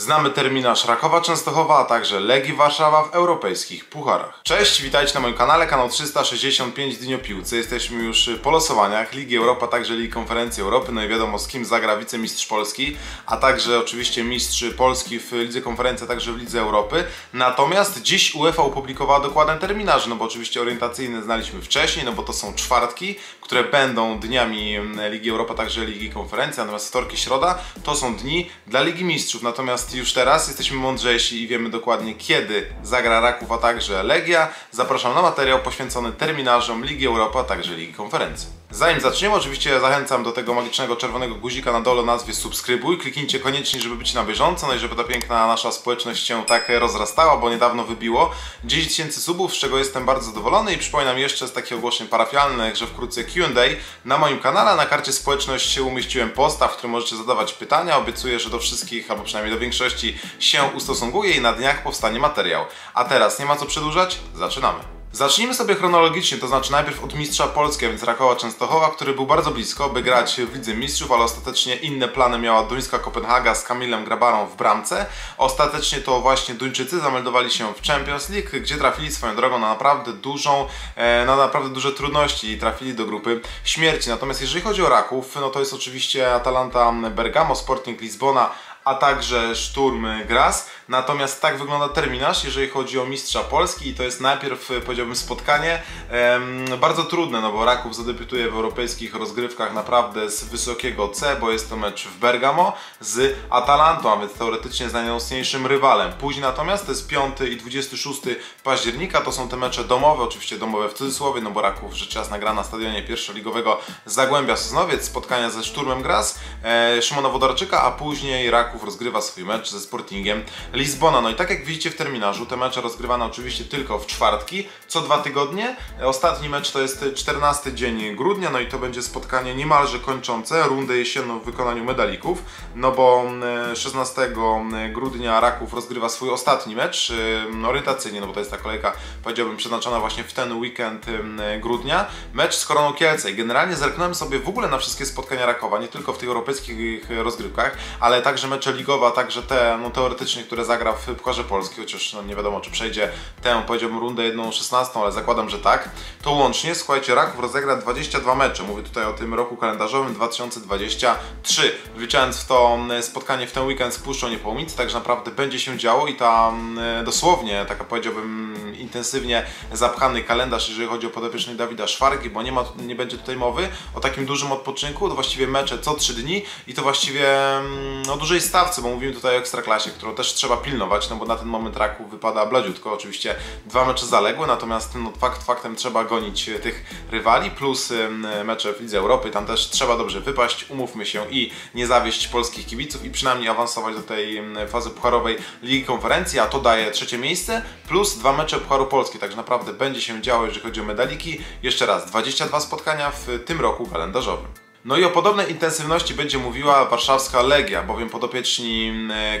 Znamy terminarz Rakowa Częstochowa, a także Legii Warszawa w europejskich pucharach. Cześć, witajcie na moim kanale, kanał 365 Dni o Piłce. Jesteśmy już po losowaniach Ligi Europa, także Ligi Konferencji Europy. No i wiadomo z kim zagra wicemistrz Polski, a także oczywiście mistrz Polski w Lidze Konferencji, a także w Lidze Europy. Natomiast dziś UEFA opublikowała dokładny terminarz, no bo oczywiście orientacyjny znaliśmy wcześniej, no bo to są czwartki, które będą dniami Ligi Europa, także Ligi Konferencji, natomiast wtorki, środa to są dni dla Ligi Mistrzów. Natomiast już teraz jesteśmy mądrzejsi i wiemy dokładnie kiedy zagra Raków, a także Legia. Zapraszam na materiał poświęcony terminarzom Ligi Europy, a także Ligi Konferencji. Zanim zaczniemy, oczywiście zachęcam do tego magicznego czerwonego guzika na dole o nazwie subskrybuj. Kliknijcie koniecznie, żeby być na bieżąco, no i żeby ta piękna nasza społeczność się tak rozrastała, bo niedawno wybiło 10 tysięcy subów, z czego jestem bardzo zadowolony i przypominam jeszcze z takich ogłoszeń parafialnych, że wkrótce Q&A na moim kanale, na karcie społeczność umieściłem posta, w którym możecie zadawać pytania. Obiecuję, że do wszystkich, albo przynajmniej do większości się ustosunkuję i na dniach powstanie materiał. A teraz nie ma co przedłużać, zaczynamy. Zacznijmy sobie chronologicznie, to znaczy najpierw od mistrza Polski, a więc Rakowa Częstochowa, który był bardzo blisko, by grać w Lidze Mistrzów, ale ostatecznie inne plany miała Duńska Kopenhaga z Kamilem Grabarą w bramce. Ostatecznie to właśnie Duńczycy zameldowali się w Champions League, gdzie trafili swoją drogą na naprawdę dużą, e, na naprawdę duże trudności i trafili do grupy śmierci. Natomiast jeżeli chodzi o Raków, no to jest oczywiście Atalanta Bergamo, Sporting Lizbona, a także Szturm Graz. Natomiast tak wygląda terminarz, jeżeli chodzi o mistrza Polski i to jest najpierw, powiedziałbym, spotkanie bardzo trudne, no bo Raków zadebiutuje w europejskich rozgrywkach naprawdę z wysokiego C, bo jest to mecz w Bergamo z Atalantą, a więc teoretycznie z najmocniejszym rywalem. Później natomiast to jest 5 i 26 października, to są te mecze domowe, oczywiście domowe w cudzysłowie, no bo Raków rzecz jasna gra na stadionie pierwszoligowego Zagłębia Sosnowiec, spotkania ze Szturmem Graz, e, Szymona Wodarczyka, a później Raków rozgrywa swój mecz ze Sportingiem Lizbona. No i tak jak widzicie w terminarzu, te mecze rozgrywane oczywiście tylko w czwartki, co dwa tygodnie. Ostatni mecz to jest 14 dzień grudnia, no i to będzie spotkanie niemalże kończące rundę jesienną w wykonaniu medalików, no bo 16 mm, grudnia Raków rozgrywa swój ostatni mecz, mm, orientacyjnie, no bo to jest ta kolejka, powiedziałbym, przeznaczona właśnie w ten weekend grudnia. Mecz z Koroną Kielce generalnie zerknąłem sobie w ogóle na wszystkie spotkania Rakowa, nie tylko w tych europejskich rozgrywkach, ale także mecze ligowe, a także te, no teoretycznie, które zagra w Pucharze Polski, chociaż no, nie wiadomo, czy przejdzie tę, powiedziałbym, rundę 1-16, ale zakładam, że tak, to łącznie, słuchajcie, Raków rozegra 22 mecze. Mówię tutaj o tym roku kalendarzowym 2023. Wliczając w to spotkanie w ten weekend z Puszczą Niepołomic, także naprawdę będzie się działo i tam dosłownie, taka powiedziałbym, intensywnie zapchany kalendarz, jeżeli chodzi o podopiecznych Dawida Szwargi, bo nie, ma, nie będzie tutaj mowy o takim dużym odpoczynku, to właściwie mecze co 3 dni i to właściwie o dużej stawce, bo mówimy tutaj o Ekstraklasie, którą też trzeba pilnować, no bo na ten moment Raków wypada bladziutko, oczywiście dwa mecze zaległe, natomiast no, fakt faktem trzeba gonić tych rywali, plus mecze w Lidze Europy, tam też trzeba dobrze wypaść, umówmy się i nie zawieść polskich kibiców i przynajmniej awansować do tej fazy pucharowej Ligi Konferencji, a to daje trzecie miejsce, plus dwa mecze Pucharu Polski, także naprawdę będzie się działo, jeżeli chodzi o medaliki. Jeszcze raz, 22 spotkania w tym roku kalendarzowym. No i o podobnej intensywności będzie mówiła warszawska Legia, bowiem podopieczni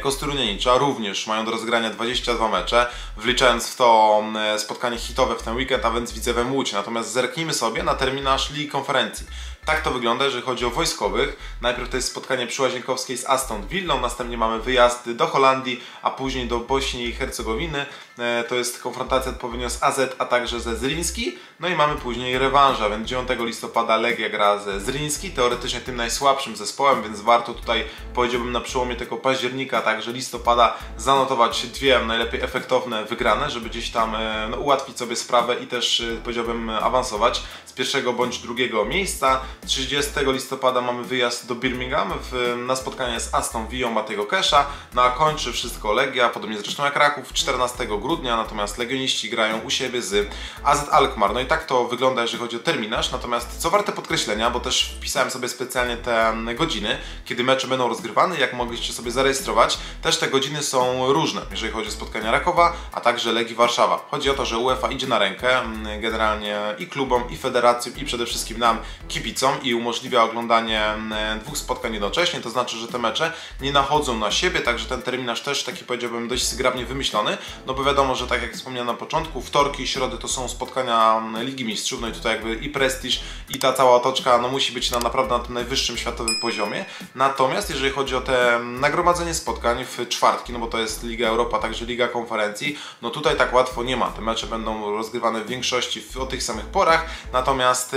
Kostrunianicza również mają do rozgrania 22 mecze, wliczając w to spotkanie hitowe w ten weekend, a więc Widzewem Łódź. Natomiast zerknijmy sobie na terminarz Ligi Konferencji. Tak to wygląda, jeżeli chodzi o wojskowych. Najpierw to jest spotkanie przy Łazienkowskiej z Aston Villą, następnie mamy wyjazdy do Holandii, a później do Bośni i Hercegowiny. E, to jest konfrontacja odpowiednio z AZ, a także ze Zrinski. No i mamy później rewanża, więc 9 listopada Legia gra ze Zrinski, teoretycznie tym najsłabszym zespołem, więc warto tutaj, powiedziałbym, na przełomie tego października, także listopada zanotować dwie najlepiej efektowne wygrane, żeby gdzieś tam e, no, ułatwić sobie sprawę i też, e, powiedziałbym, awansować z pierwszego bądź drugiego miejsca. 30 listopada mamy wyjazd do Birmingham w, na spotkanie z Aston Villą Matego Kesha, no a kończy wszystko Legia, podobnie zresztą jak Raków, 14 grudnia, natomiast legioniści grają u siebie z AZ Alkmaar. No i tak to wygląda, jeżeli chodzi o terminarz, natomiast co warte podkreślenia, bo też wpisałem sobie specjalnie te godziny, kiedy mecze będą rozgrywane, jak mogliście sobie zarejestrować, też te godziny są różne, jeżeli chodzi o spotkania Rakowa, a także Legii Warszawa. Chodzi o to, że UEFA idzie na rękę generalnie i klubom, i federacjom, i przede wszystkim nam kibicom, i umożliwia oglądanie e, dwóch spotkań jednocześnie, to znaczy, że te mecze nie nachodzą na siebie, także ten terminarz też taki powiedziałbym dość zgrabnie wymyślony, no bo wiadomo, że tak jak wspomniałem na początku, wtorki i środy to są spotkania Ligi Mistrzów, no i tutaj jakby i prestiż i ta cała otoczka no musi być na naprawdę na tym najwyższym światowym poziomie. Natomiast jeżeli chodzi o te nagromadzenie spotkań w czwartki, no bo to jest Liga Europa, także Liga Konferencji, no tutaj tak łatwo nie ma. Te mecze będą rozgrywane w większości o tych samych porach, natomiast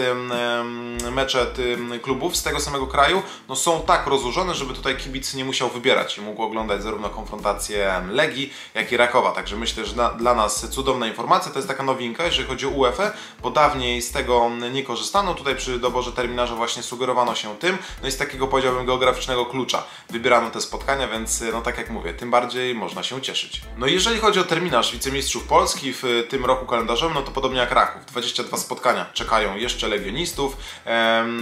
mecze klubów z tego samego kraju no są tak rozłożone, żeby tutaj kibic nie musiał wybierać i mógł oglądać zarówno konfrontację Legii, jak i Rakowa. Także myślę, że dla nas cudowna informacja. To jest taka nowinka, jeżeli chodzi o UEFA, bo dawniej z tego nie korzystano. Tutaj przy doborze terminarza właśnie sugerowano się tym. No i z takiego powiedziałbym geograficznego klucza wybierano te spotkania, więc no tak jak mówię, tym bardziej można się cieszyć. No i jeżeli chodzi o terminarz wicemistrzów Polski w tym roku kalendarzowym, no to podobnie jak Raków, 22 spotkania czekają jeszcze legionistów.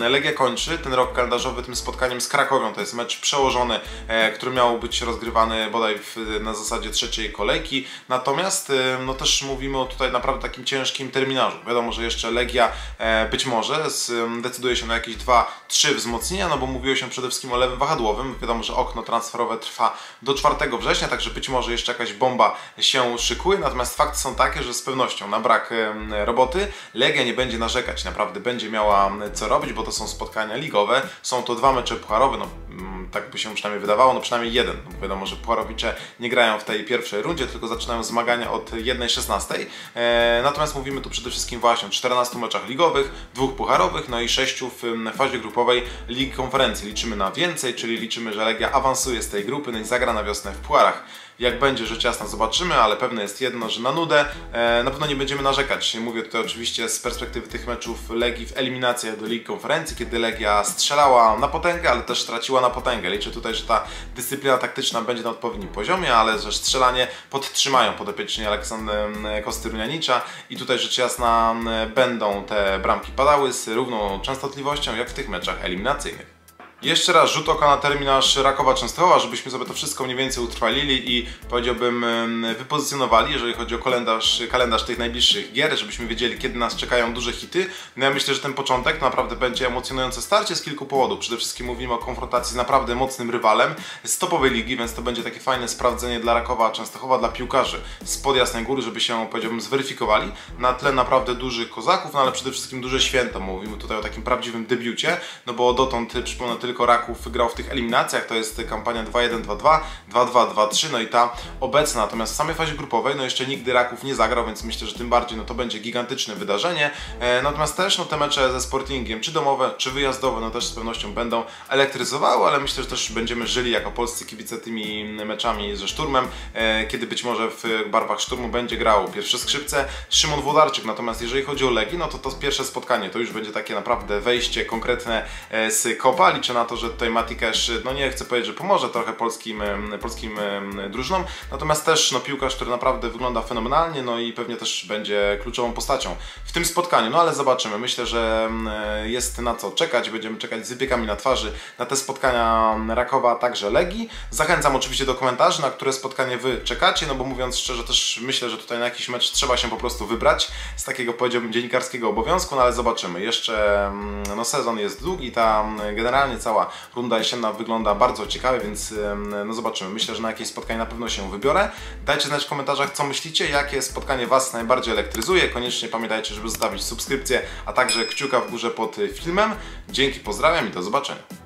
Legia kończy ten rok kalendarzowy tym spotkaniem z Krakowią. To jest mecz przełożony, e, który miał być rozgrywany bodaj w, na zasadzie trzeciej kolejki. Natomiast no też mówimy o tutaj naprawdę takim ciężkim terminarzu. Wiadomo, że jeszcze Legia e, być może decyduje się na jakieś 2-3 wzmocnienia, no bo mówiło się przede wszystkim o lewym wahadłowym. Wiadomo, że okno transferowe trwa do 4 września, także być może jeszcze jakaś bomba się szykuje. Natomiast fakty są takie, że z pewnością na brak roboty Legia nie będzie narzekać. Naprawdę będzie miała co robić, bo to są spotkania ligowe. Są to dwa mecze pucharowe. No, mm, tak by się przynajmniej wydawało, no przynajmniej jeden. No wiadomo, że Pucharowicze nie grają w tej pierwszej rundzie, tylko zaczynają zmagania od 1.16. E, natomiast mówimy tu przede wszystkim właśnie o 14 meczach ligowych, dwóch pucharowych, no i sześciu w fazie grupowej Ligi Konferencji. Liczymy na więcej, czyli liczymy, że Legia awansuje z tej grupy, no i zagra na wiosnę w pucharach. Jak będzie rzecz jasna zobaczymy, ale pewne jest jedno, że na nudę e, na pewno nie będziemy narzekać. Mówię tutaj oczywiście z perspektywy tych meczów Legii w eliminacjach do Ligi Konferencji, kiedy Legia strzelała na potęgę, ale też traciła na potęgę. Liczę tutaj, że ta dyscyplina taktyczna będzie na odpowiednim poziomie, ale że strzelanie podtrzymają podopieczni Aleksandra Kostyrunianicza i tutaj rzecz jasna będą te bramki padały z równą częstotliwością jak w tych meczach eliminacyjnych. Jeszcze raz rzut oka na terminarz Rakowa Częstochowa, żebyśmy sobie to wszystko mniej więcej utrwalili i powiedziałbym wypozycjonowali, jeżeli chodzi o kalendarz, kalendarz tych najbliższych gier, żebyśmy wiedzieli kiedy nas czekają duże hity. No ja myślę, że ten początek naprawdę będzie emocjonujące starcie z kilku powodów. Przede wszystkim mówimy o konfrontacji z naprawdę mocnym rywalem z topowej ligi, więc to będzie takie fajne sprawdzenie dla Rakowa Częstochowa, dla piłkarzy z Jasnej Góry, żeby się powiedziałbym zweryfikowali na tle naprawdę dużych kozaków, no ale przede wszystkim duże święto. Mówimy tutaj o takim prawdziwym debiucie, no bo dotąd przypomnę tyle tylko Raków grał w tych eliminacjach, to jest kampania 2-1-2-2, 2-2-2-3, no i ta obecna, natomiast w samej fazie grupowej, no jeszcze nigdy Raków nie zagrał, więc myślę, że tym bardziej no to będzie gigantyczne wydarzenie, e, natomiast też no te mecze ze Sportingiem, czy domowe, czy wyjazdowe, no też z pewnością będą elektryzowały, ale myślę, że też będziemy żyli jako polscy kibice tymi meczami ze Szturmem, e, kiedy być może w barwach Szturmu będzie grał pierwsze skrzypce Szymon Włodarczyk, natomiast jeżeli chodzi o Legi, no to to pierwsze spotkanie, to już będzie takie naprawdę wejście konkretne e, z Kopa, liczę na na to, że tutaj Mati Cash, no nie chcę powiedzieć, że pomoże trochę polskim, polskim drużynom, natomiast też no, piłkarz, który naprawdę wygląda fenomenalnie, no i pewnie też będzie kluczową postacią w tym spotkaniu, no ale zobaczymy. Myślę, że jest na co czekać, będziemy czekać z wypiekami na twarzy na te spotkania Rakowa, także Legii. Zachęcam oczywiście do komentarzy, na które spotkanie Wy czekacie, no bo mówiąc szczerze też myślę, że tutaj na jakiś mecz trzeba się po prostu wybrać z takiego powiedziałbym dziennikarskiego obowiązku, no ale zobaczymy. Jeszcze no, sezon jest długi, ta generalnie cała cała runda jesienna wygląda bardzo ciekawie, więc no zobaczymy. Myślę, że na jakieś spotkanie na pewno się wybiorę. Dajcie znać w komentarzach, co myślicie, jakie spotkanie Was najbardziej elektryzuje. Koniecznie pamiętajcie, żeby zostawić subskrypcję, a także kciuka w górze pod filmem. Dzięki, pozdrawiam i do zobaczenia.